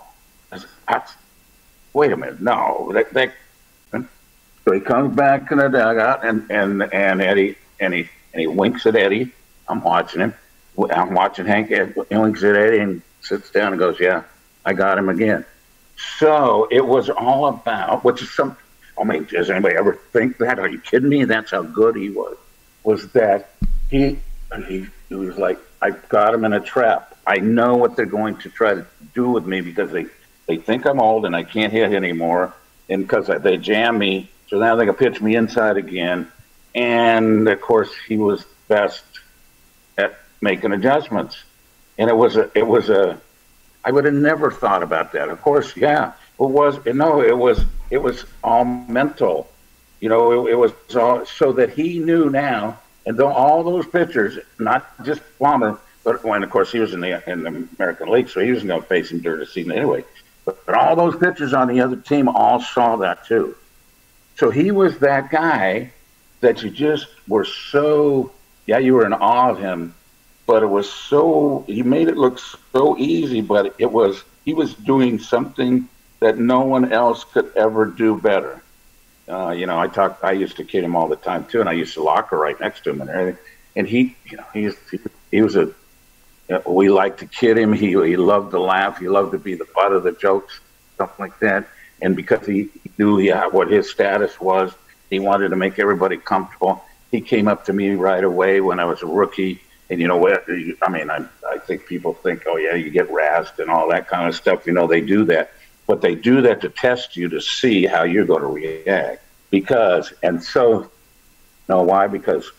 That's, that's wait a minute. No, that, that, so he comes back in the dugout, and and and Eddie and he and he winks at Eddie. I'm watching him. I'm watching Hank. Winks at Eddie and sits down and goes, "Yeah, I got him again." So it was all about, which is some. I mean, does anybody ever think that? Are you kidding me? That's how good he was. Was that he he he was like, I got him in a trap. I know what they're going to try to do with me because they, they think I'm old and I can't hit anymore. And because they jam me, so now they can pitch me inside again. And of course, he was best making adjustments. And it was a, it was a, I would have never thought about that. Of course, yeah, it was, no, it was, it was all mental. You know, it, it was all so that he knew now and though all those pitchers, not just Palmer, but when of course he was in the in the American League, so he was going to face him during the season anyway. But, but all those pitchers on the other team all saw that too. So he was that guy that you just were so yeah, you were in awe of him, but it was so he made it look so easy, but it was he was doing something that no one else could ever do better. Uh, you know, I talk. I used to kid him all the time too, and I used to locker right next to him and everything. And he, you know, he's he, he was a. You know, we liked to kid him. He he loved to laugh. He loved to be the butt of the jokes, stuff like that. And because he knew he, what his status was, he wanted to make everybody comfortable. He came up to me right away when I was a rookie. And you know what? I mean, I I think people think, oh yeah, you get razzed and all that kind of stuff. You know, they do that but they do that to test you to see how you're going to react. Because, and so, you know why? Because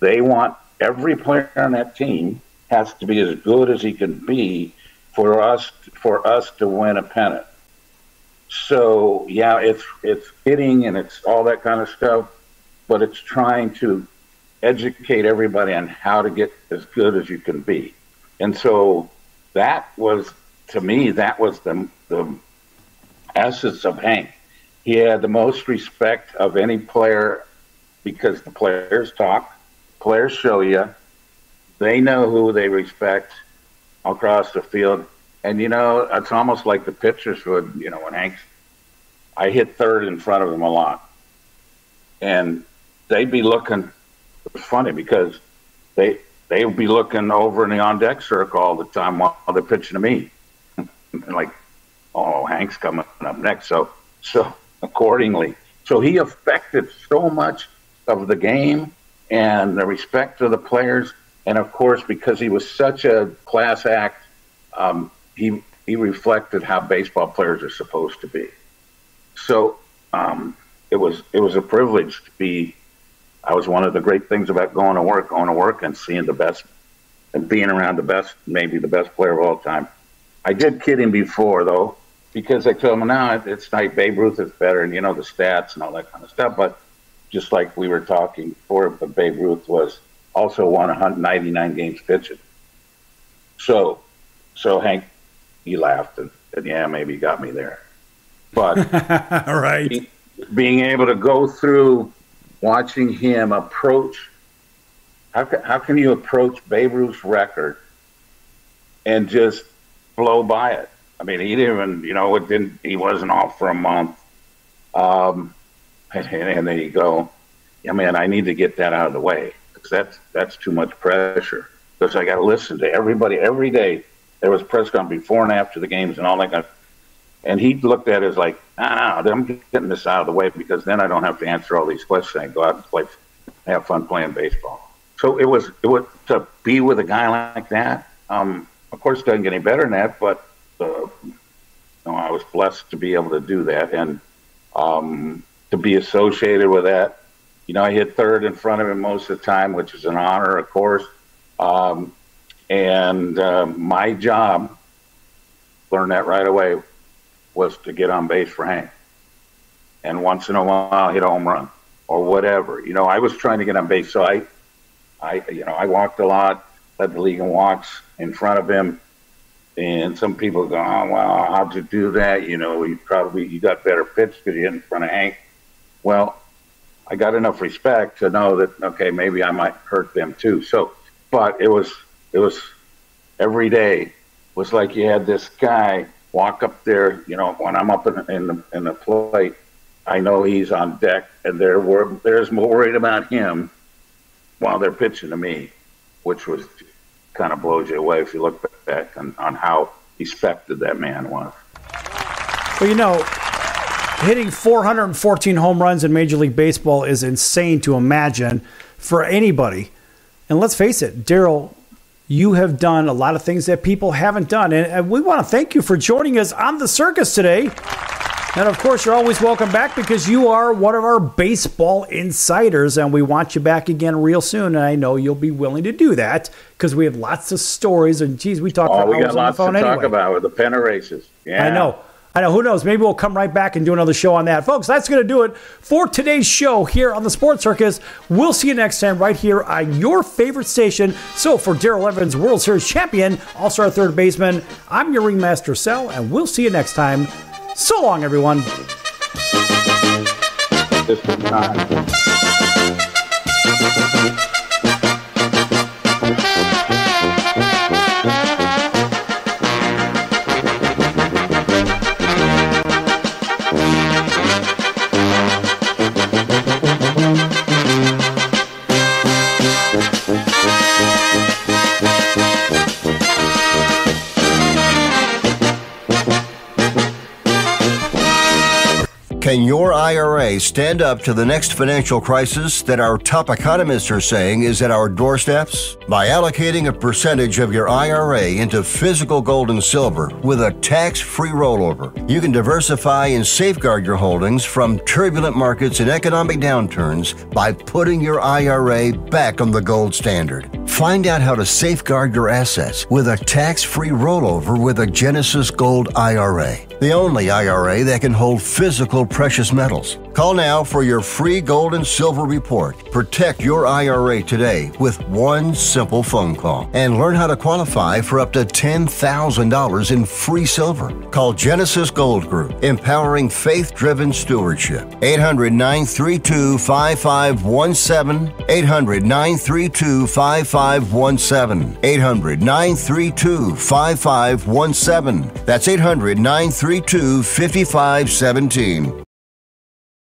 they want every player on that team has to be as good as he can be for us for us to win a pennant. So yeah, it's it's hitting and it's all that kind of stuff, but it's trying to educate everybody on how to get as good as you can be. And so that was to me that was the the essence of Hank. He had the most respect of any player because the players talk, players show you, they know who they respect across the field. And you know, it's almost like the pitchers would, you know, when Hank, I hit third in front of them a lot, and they'd be looking. Funny because they they would be looking over in the on deck circle all the time while they're pitching to me, *laughs* like oh, Hank's coming up next. So, so accordingly, so he affected so much of the game and the respect of the players, and of course, because he was such a class act, um, he he reflected how baseball players are supposed to be. So um, it was it was a privilege to be. I was one of the great things about going to work, going to work, and seeing the best, and being around the best, maybe the best player of all time. I did kid him before though, because I told him now it's like Babe Ruth is better, and you know the stats and all that kind of stuff. But just like we were talking before, but Babe Ruth was also won 199 games pitching. So, so Hank, he laughed and said, "Yeah, maybe he got me there." But *laughs* all right, be, being able to go through watching him approach how can, how can you approach Babe Ruth's record and just blow by it? I mean, he didn't even, you know, it didn't. He wasn't off for a month, um, and, and then you go, "Yeah, man, I need to get that out of the way because that's that's too much pressure." Because I got to listen to everybody every day. There was press conference before and after the games and all that. Kind of, and he looked at it as like, "Ah, I'm getting this out of the way because then I don't have to answer all these questions. I go out and play, have fun playing baseball." So it was it was to be with a guy like that. Um, of course, it doesn't get any better than that, but uh, you know, I was blessed to be able to do that and um, to be associated with that. You know, I hit third in front of him most of the time, which is an honor, of course. Um, and uh, my job, learned that right away, was to get on base for Hank. And once in a while, hit a home run or whatever. You know, I was trying to get on base, so I I, you know, I walked a lot, led the league in walks in front of him. And some people go, oh, well, how'd you do that? You know, you probably, you got better pitch because you hit in front of Hank. Well, I got enough respect to know that, okay, maybe I might hurt them too. So, but it was, it was every day was like you had this guy walk up there, you know, when I'm up in, in the, in the plate, I know he's on deck and they're, they're more worried about him while they're pitching to me, which was kind of blows you away if you look back on, on how respected that man was. Well, you know, hitting 414 home runs in Major League Baseball is insane to imagine for anybody. And let's face it, Darrell, you have done a lot of things that people haven't done. And we want to thank you for joining us on the circus today. And of course, you're always welcome back because you are one of our baseball insiders, and we want you back again real soon. And I know you'll be willing to do that because we have lots of stories. And geez, we talk oh, we got lots the phone to anyway. talk about with the pennant races. Yeah, I know. I know. Who knows? Maybe we'll come right back and do another show on that. Folks, that's going to do it for today's show here on the Sports Circus. We'll see you next time right here on your favorite station. So, for Darrell Evans, World Series champion, all star third baseman, I'm your ringmaster, Sal, and we'll see you next time. So long, everyone. Just Can your IRA stand up to the next financial crisis that our top economists are saying is at our doorsteps? By allocating a percentage of your IRA into physical gold and silver with a tax free rollover, you can diversify and safeguard your holdings from turbulent markets and economic downturns by putting your IRA back on the gold standard. Find out how to safeguard your assets with a tax free rollover with a Genesis Gold IRA, the only IRA that can hold physical precious metals. Call now for your free gold and silver report. Protect your IRA today with one simple phone call and learn how to qualify for up to $10,000 in free silver. Call Genesis Gold Group, empowering faith driven stewardship. 800 932 5517. 800 932 5517. 800 932 5517. That's 800 932 5517.